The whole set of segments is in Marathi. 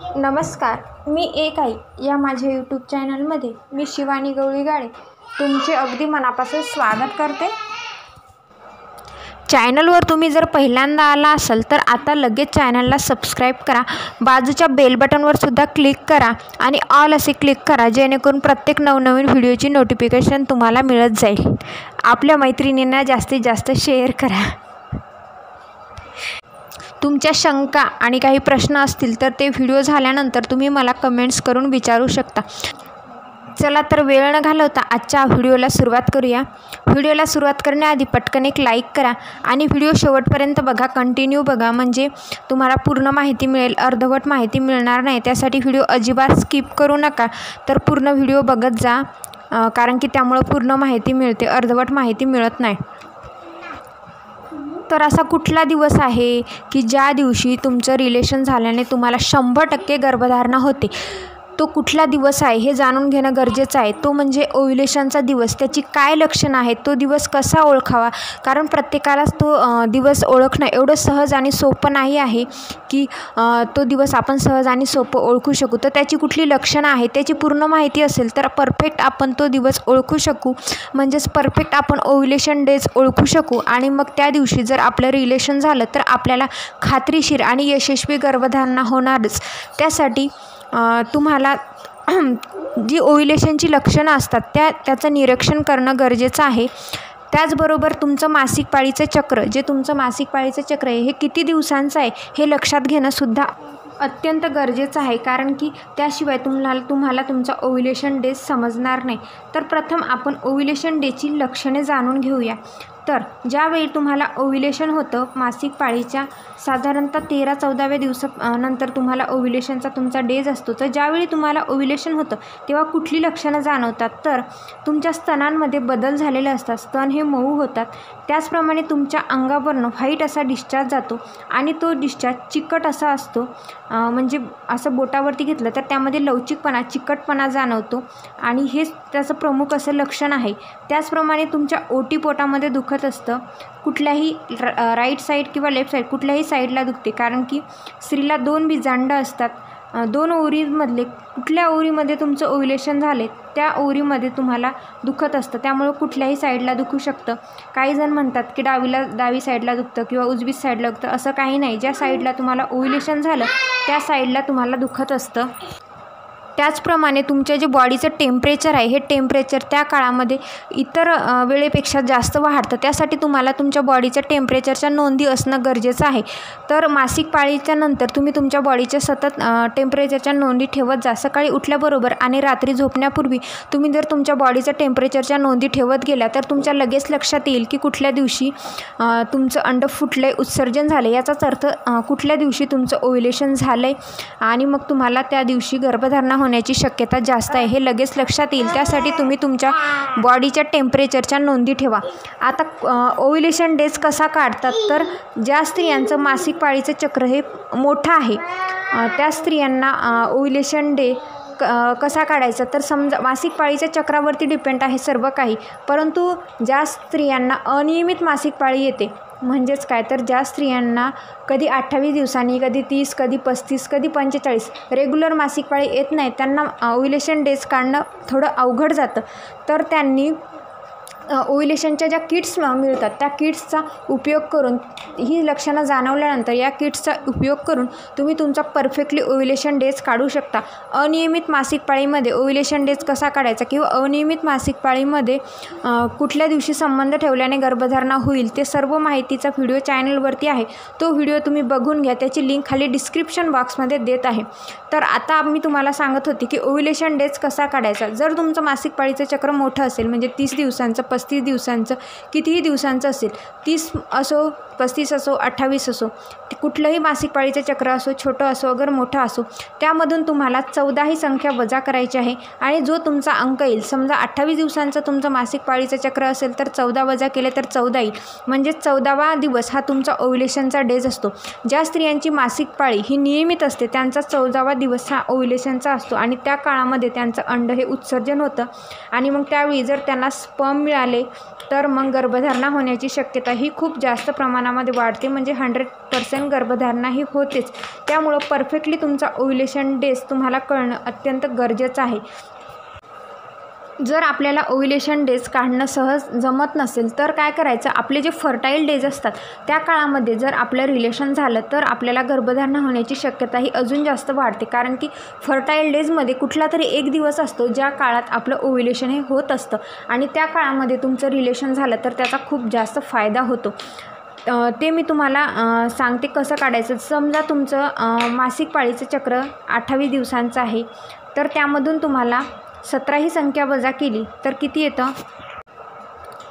नमस्कार मी एक आई या माझ्या यूट्यूब चॅनलमध्ये मी शिवानी गवळी गाळे तुमचे अगदी मनापासून स्वागत करते. चॅनलवर तुम्ही जर पहिल्यांदा आला असाल तर आता लगेच चॅनलला सबस्क्राईब करा. बाजूच्या बेल बटनवर सुद्धा क्लिक करा आणि ऑल असे क्लिक करा जेणेकरून प्रत्येक नवनवीन व्हिडिओची नोटिफिकेशन तुम्हाला मिळत जाईल. आपल्या मैत्रिणींना जास्तीत जास्त शेअर करा. तुमच्या शंका आणि काही प्रश्न असतील तर ते व्हिडिओ झाल्यानंतर तुम्ही मला कमेंट्स करून विचारू शकता. चला तर वेळ न घालवता आजच्या व्हिडिओला सुरुवात करूया. व्हिडिओला सुरुवात करण्याआधी पटकन एक लाईक करा आणि व्हिडिओ शेवटपर्यंत बघा. कंटिन्यू बघा म्हणजे तुम्हाला पूर्ण माहिती मिळेल अर्धवट माहिती मिळणार नाही. त्यासाठी व्हिडिओ अजिबात स्किप करू नका. तर पूर्ण व्हिडिओ बघत जा कारण की त्यामुळं पूर्ण माहिती मिळते अर्धवट माहिती मिळत नाही. तर असा कुठला दिवस आहे की ज्या दिवशी तुमचं रिलेशन झाल्याने तुम्हाला शंभर टक्के गर्भधारणा होते? तो कुठला दिवस आहे हे जाणून घेणं गरजेचं आहे. तो म्हणजे ओव्युलेशनचा दिवस. त्याची काय लक्षणं आहेत? तो दिवस कसा ओळखावा? कारण प्रत्येकालाच तो दिवस ओळखणं एवढं सहज आणि सोपं नाही आहे की तो दिवस आपण सहज आणि सोपं ओळखू शकू. तर त्याची कुठली लक्षणं आहेत? त्याची पूर्ण माहिती असेल तर परफेक्ट आपण तो दिवस ओळखू शकू. म्हणजेच परफेक्ट आपण ओव्युलेशन डेज ओळखू शकू. आणि मग त्या दिवशी जर आपलं रिलेशन झालं तर आपल्याला खात्रीशीर आणि यशस्वी गर्भधारणा होणारच. त्यासाठी तुम्हाला जी ओव्युलेशनची लक्षणं असतात त्या त्याचं निरीक्षण करणं गरजेचं आहे. त्याचबरोबर तुमचं मासिक पाळीचं चक्र जे तुमचं मासिक पाळीचं चक्र आहे हे किती दिवसांचं आहे हे लक्षात घेणंसुद्धा अत्यंत गरजेचं आहे. कारण की त्याशिवाय तुम्हाला तुम्हाला तुमचा ओव्युलेशन डेज समजणार नाही. तर प्रथम आपण ओव्युलेशन डेची लक्षणे जाणून घेऊया. तर ज्यावेळी तुम्हाला ओव्युलेशन होतं मासिक पाळीच्या साधारणतः तेरा चौदाव्या दिवसा नंतर तुम्हाला ओव्युलेशनचा तुमचा डेज असतो. तर ज्यावेळी तुम्हाला ओव्युलेशन होतं तेव्हा कुठली लक्षणं जाणवतात? तर तुमच्या स्तनांमध्ये बदल झालेले असतात. स्तन हे मऊ होतात. त्याचप्रमाणे तुमच्या अंगावरनं व्हाईट असा डिस्चार्ज जातो आणि तो डिस्चार्ज चिकट असा असतो. म्हणजे असं बोटावरती घेतलं तर त्यामध्ये लवचिकपणा चिकटपणा जाणवतो. आणि हेच त्याचं प्रमुख असं लक्षण आहे. त्याचप्रमाणे तुमच्या ओटीपोटामध्ये दुखत असतं. कुठल्याही राईट साईड किंवा लेफ्ट साईड कुठल्याही साईडला दुखते. कारण की स्त्रीला दोन बीजांड असतात. दोन ओवरीमधले कुठल्या ओवरीमध्ये तुमचं ओव्युलेशन झाले त्या ओवरीमध्ये तुम्हाला दुखत असतं. त्यामुळं कुठल्याही साईडला दुखू शकतं. काही जण म्हणतात की डावीला डावी साईडला दुखतं किंवा उजवी साईडला दुखतं. असं काही नाही. ज्या साईडला तुम्हाला ओव्युलेशन झालं त्या साईडला तुम्हाला दुखत असतं. त्याचप्रमाणे तुमच्या जे बॉडीचं टेम्परेचर आहे हे टेम्परेचर त्या काळामध्ये इतर वेळेपेक्षा जास्त वाढतं. त्यासाठी तुम्हाला तुमच्या बॉडीच्या टेम्परेचरच्या नोंदी असणं गरजेचं आहे. तर मासिक पाळीच्या नंतर तुम्ही तुमच्या बॉडीच्या सतत टेम्परेचरच्या नोंदी ठेवत जा. सकाळी उठल्याबरोबर आणि रात्री झोपण्यापूर्वी तुम्ही जर तुमच्या बॉडीच्या टेम्परेचरच्या नोंदी ठेवत गेल्या तर तुमच्या लगेच लक्षात येईल की कुठल्या दिवशी तुमचं अंड फुटलं उत्सर्जन झालं याचाच अर्थ कुठल्या दिवशी तुमचं ओव्हिलेशन झालं आहे आणि मग तुम्हाला त्या दिवशी गर्भधारणा होण्याची शक्यता जास्त आहे. हे लगेच लक्षात येईल. त्यासाठी तुम्ही तुमच्या बॉडीच्या टेम्परेचरच्या नोंदी ठेवा. आता ओव्युलेशन डेज कसा काढतात? तर ज्या स्त्रियांचं मासिक पाळीचं चक्र हे मोठं आहे त्या स्त्रियांना ओव्युलेशन डे क कसा काढायचा? तर समजा मासिक पाळीच्या चक्रावरती डिपेंड आहे सर्व काही. परंतु ज्या स्त्रियांना अनियमित मासिक पाळी येते म्हणजेच काय? तर ज्या स्त्रियांना कधी अठ्ठावीस दिवसांनी कधी तीस कधी पस्तीस कधी पंचेचाळीस रेग्युलर मासिक पाळी येत नाही त्यांना ओव्युलेशन डेज काढणं थोडं अवघड जातं. तर त्यांनी ओव्हिलेशनच्या ज्या किट्स मिळतात त्या किट्सचा उपयोग करून ही लक्षणं जाणवल्यानंतर या किट्सचा उपयोग करून तुम्ही तुमचा परफेक्टली ओव्हिलेशन डेज काढू शकता. अनियमित मासिक पाळीमध्ये ओव्हिलेशन डेज कसा काढायचा किंवा अनियमित मासिक पाळीमध्ये कुठल्या दिवशी संबंध ठेवल्याने गर्भधारणा होईल ते सर्व माहितीचा व्हिडिओ चॅनलवरती आहे. तो व्हिडिओ तुम्ही बघून घ्या त्याची लिंक खाली डिस्क्रिप्शन बॉक्समध्ये देत आहे. तर आता मी तुम्हाला सांगत होती की ओव्हिलेशन डेज कसा काढायचा? जर तुमचं मासिक पाळीचं चक्र मोठं असेल म्हणजे तीस दिवसांचं पस्तीस दिवसांचं कितीही दिवसांचं असेल तीस असो पस्तीस असो अठ्ठावीस असो कुठलंही मासिक पाळीचं चक्र असो छोटं असो अगर मोठं असो त्यामधून तुम्हाला चौदा ही संख्या वजा करायची आहे आणि जो तुमचा अंक येईल समजा अठ्ठावीस दिवसांचं तुमचं मासिक पाळीचं चक्र असेल तर चौदा वजा केले तर चौदा येईल. म्हणजे चौदावा दिवस हा तुमचा ओव्हिलेशनचा डेज असतो. ज्या स्त्रियांची मासिक पाळी ही नियमित असते त्यांचा चौदावा दिवस हा ओव्हिलेशनचा असतो आणि त्या काळामध्ये त्यांचं अंड हे उत्सर्जन होतं. आणि मग त्यावेळी जर त्यांना स्पर्म मिळाले आले तर मग गर्भधारणा होण्याची शक्यता ही खूप जास्त प्रमाणामध्ये वाढते. म्हणजे हंड्रेड पर्सेंट गर्भधारणा ही होतेच. त्यामुळं परफेक्टली तुमचा ओव्युलेशन डेज तुम्हाला कळणं अत्यंत गरजेचं आहे. जर आपल्याला ओव्हिलेशन डेज काढणं सहज जमत नसेल तर काय करायचं? आपले जे फर्टाईल डेज असतात त्या काळामध्ये जर आपलं रिलेशन झालं तर आपल्याला गर्भधारणा होण्याची शक्यता ही अजून जास्त वाढते. कारण की फर्टाईल डेजमध्ये कुठला तरी एक दिवस असतो ज्या काळात आपलं ओव्हिलेशन हे होत असतं. आणि त्या काळामध्ये तुमचं रिलेशन झालं तर त्याचा खूप जास्त फायदा होतो. ते मी तुम्हाला सांगते कसं काढायचं. समजा तुमचं मासिक पाळीचं चक्र अठ्ठावीस दिवसांचं आहे तर त्यामधून तुम्हाला सतरा ही संख्या वजा केली तर किती येतं?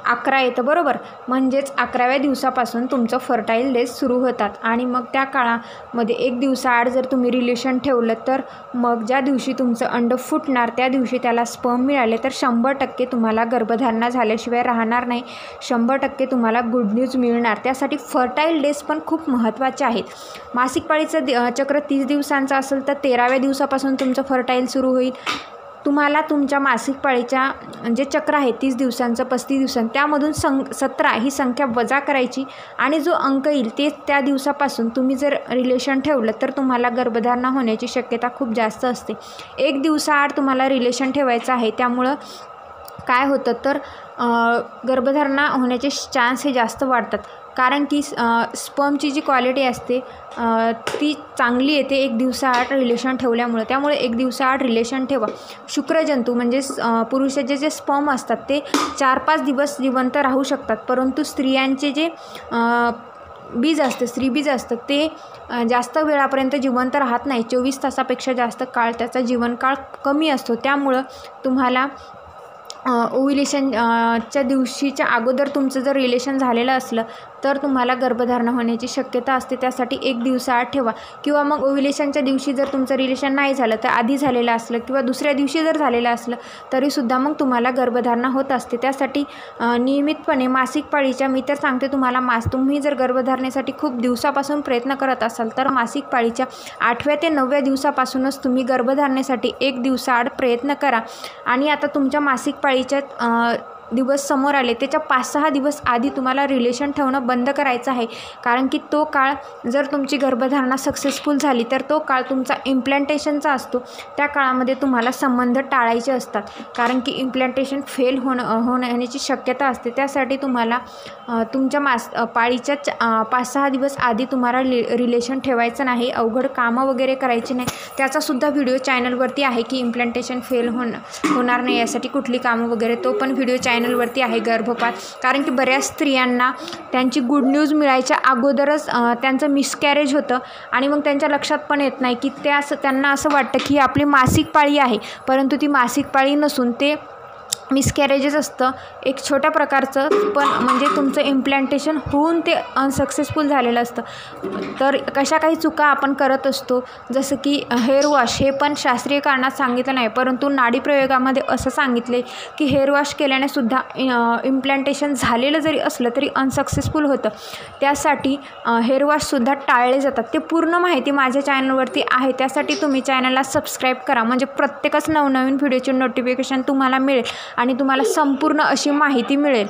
अकरा येतं बरोबर. म्हणजेच अकराव्या दिवसापासून तुमचं फर्टाईल डेज सुरू होतात. आणि मग त्या काळामध्ये एक दिवसाआड जर तुम्ही रिलेशन ठेवलं तर मग ज्या दिवशी तुमचं अंड फुटणार त्या दिवशी त्याला स्पर्म मिळाले तर शंभर टक्के तुम्हाला गर्भधारणा झाल्याशिवाय राहणार नाही. शंभर टक्के तुम्हाला गुड न्यूज मिळणार. त्यासाठी फर्टाईल डेज पण खूप महत्त्वाचे आहेत. मासिक पाळीचं चक्र तीस दिवसांचं असेल तर तेराव्या दिवसापासून तुमचं फर्टाईल सुरू होईल. तुम्हाला तुमच्या मासिक पाळीच्या जे चक्र आहे तीस दिवसांचं पस्तीस दिवसांचं त्यामधून सं सतरा ही संख्या वजा करायची आणि जो अंक येईल ते त्या दिवसापासून तुम्ही जर रिलेशन ठेवलं तर तुम्हाला गर्भधारणा होण्याची शक्यता खूप जास्त असते. एक दिवसाआड तुम्हाला रिलेशन ठेवायचं आहे त्यामुळं काय होतं तर गर्भधारणा होण्याचे चान्स हे जास्त वाढतात. कारण की स्पर्मची जी क्वालिटी असते ती चांगली येते एक दिवसाआड रिलेशन ठेवल्यामुळे. त्यामुळे एक दिवसाआड रिलेशन ठेवा. शुक्रजंतू म्हणजे पुरुषाचे जे स्पर्म असतात ते चार पाच दिवस जिवंत राहू शकतात. परंतु स्त्रियांचे जे बीज असतं स्त्रीबीज असतं ते जास्त वेळापर्यंत जिवंत राहत नाही. चोवीस तासापेक्षा जास्त काळ त्याचा जीवनकाळ कमी असतो. त्यामुळं तुम्हाला ओव्हिलेशन च्या दिवशीच्या अगोदर तुमचं जर रिलेशन झालेलं असलं तर तुम्हाला गर्भधारणा होण्याची शक्यता असते त्यासाठी एक दिवसाआड ठेवा. किंवा मग ओव्हिलेशनच्या दिवशी जर तुमचं रिलेशन नाही झालं तर आधी झालेलं असलं किंवा दुसऱ्या दिवशी जर झालेलं असलं तरीसुद्धा मग तुम्हाला गर्भधारणा होत असते. त्यासाठी नियमितपणे मासिक पाळीच्या मी तर सांगते तुम्हाला मास तुम्ही जर गर्भधारणेसाठी खूप दिवसापासून प्रयत्न करत असाल तर मासिक पाळीच्या आठव्या ते नवव्या दिवसापासूनच तुम्ही गर्भधारणेसाठी एक दिवसाआड प्रयत्न करा. आणि आता तुमच्या मासिक पाळीच्या दिवस समोर आले. त्याच्या पाच सहा दिवस आधी तुम्हाला रिलेशन ठेवणं बंद करायचं आहे. कारण की तो काळ जर तुमची गर्भधारणा सक्सेसफुल झाली तर तो काळ तुमचा इम्प्लॅन्टेशनचा असतो. त्या काळामध्ये तुम्हाला संबंध टाळायचे असतात. कारण की इम्प्लॅन्टेशन फेल होणं होण्याची शक्यता असते. त्यासाठी तुम्हाला तुमच्या मास पाळीच्या पाच सहा दिवस आधी तुम्हाला लि रिलेशन ठेवायचं नाही. अवघड कामं वगैरे करायची नाही. त्याचासुद्धा व्हिडिओ चॅनलवरती आहे की इम्प्लॅन्टेशन फेल होणं होणार नाही यासाठी कुठली कामं वगैरे तो पण व्हिडिओ चॅनल चॅनलवरती आहे गर्भपात. कारण की बऱ्याच स्त्रियांना त्यांची गुड न्यूज मिळायच्या अगोदरच त्यांचं मिसकॅरेज होतं. आणि मग त्यांच्या लक्षात पण येत नाही की त्या असं त्यांना असं वाटतं की आपली मासिक पाळी आहे. परंतु ती मासिक पाळी नसून ते मिसकॅरेजेस असतं. एक छोट्या प्रकारचं पण म्हणजे तुमचं इम्प्लॅन्टेशन होऊन ते अनसक्सेसफुल झालेलं असतं. तर कशा काही चुका आपण करत असतो जसं की हेअर वॉश हे पण शास्त्रीय कारणात सांगितलं नाही परंतु नाडी प्रयोगामध्ये असं सांगितले की हेअर वॉश केल्याने सुद्धा इम्प्लॅन्टेशन झालेलं जरी असलं तरी अनसक्सेसफुल होतं. त्यासाठी हेअर वॉशसुद्धा टाळले जातात. ते पूर्ण माहिती माझ्या चॅनलवरती आहे. त्यासाठी तुम्ही चॅनलला सबस्क्राईब करा. म्हणजे प्रत्येकच नवनवीन व्हिडिओचे नोटिफिकेशन तुम्हाला मिळेल. आणि तुम्हाला संपूर्ण अशी माहिती मिळेल.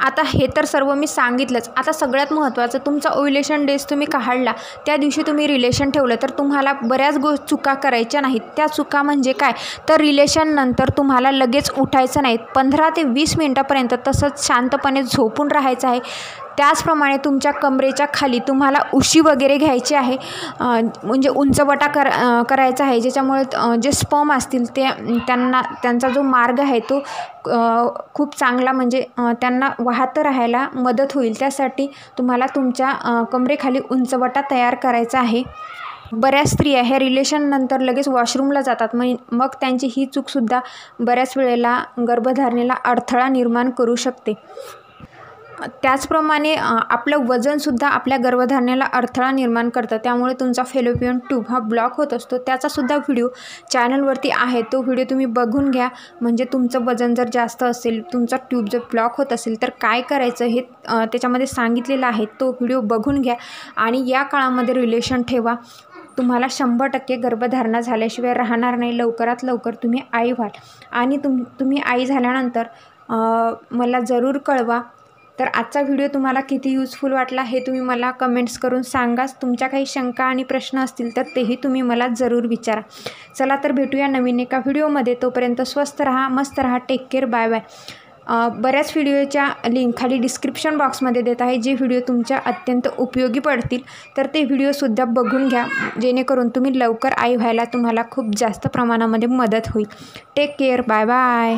आता हे तर सर्व मी सांगितलंच. आता सगळ्यात महत्त्वाचं तुमचा ओइलेशन डेज तुम्ही काढला त्या दिवशी तुम्ही रिलेशन ठेवलं तर तुम्हाला बऱ्याच गो चुका करायच्या नाहीत. त्या चुका म्हणजे काय? तर रिलेशननंतर तुम्हाला लगेच उठायचं नाही पंधरा ते वीस मिनटापर्यंत तसंच शांतपणे झोपून राहायचं आहे. त्याचप्रमाणे तुमच्या कमरेच्या खाली तुम्हाला उशी वगैरे घ्यायची आहे म्हणजे उंचवटा कर करायचा आहे ज्याच्यामुळे जे स्पम असतील ते त्यांना त्यांचा जो मार्ग आहे तो खूप चांगला म्हणजे त्यांना वाहत राहायला मदत होईल. त्यासाठी तुम्हाला तुमच्या कमरेखाली उंचवटा तयार करायचा आहे. बऱ्याच स्त्रिया ह्या रिलेशननंतर लगेच वॉशरूमला जातात. मग मग त्यांची ही चूकसुद्धा बऱ्याच वेळेला गर्भधारणेला अडथळा निर्माण करू शकते. त्याचप्रमाणे आपलं वजनसुद्धा आपल्या गर्भधारणेला अडथळा निर्माण करतं. त्यामुळे तुमचा फेलोपियन ट्यूब हा ब्लॉक होत असतो. त्याचासुद्धा व्हिडिओ चॅनलवरती आहे. तो व्हिडिओ तुम्ही बघून घ्या. म्हणजे तुमचं वजन जर जास्त असेल तुमचा ट्यूब जर ब्लॉक होत असेल तर काय करायचं हे त्याच्यामध्ये सांगितलेलं आहे. तो व्हिडिओ बघून घ्या. आणि या काळामध्ये रिलेशन ठेवा. तुम्हाला शंभर टक्के गर्भधारणा झाल्याशिवाय राहणार नाही. लवकरात लवकर तुम्ही आई व्हाल. आणि तुम तुम्ही आई झाल्यानंतर मला जरूर कळवा. तर आजचा व्हिडिओ तुम्हाला किती यूजफुल वाटला हे तुम्ही मला कमेंट्स करून सांगाच तुमच्या काही शंका आणि प्रश्न असतील तर तेही तुम्ही मला जरूर विचारा. चला तर भेटूया नवीन एका व्हिडिओमध्ये तोपर्यंत स्वस्त राहा मस्त राहा टेक केअर बाय बाय बऱ्याच व्हिडिओच्या लिंक खाली डिस्क्रिप्शन बॉक्समध्ये देत आहे. जे व्हिडिओ तुमच्या अत्यंत उपयोगी पडतील तर ते व्हिडिओसुद्धा बघून घ्या. जेणेकरून तुम्ही लवकर आई व्हायला तुम्हाला खूप जास्त प्रमाणामध्ये मदत होईल. Take care bye bye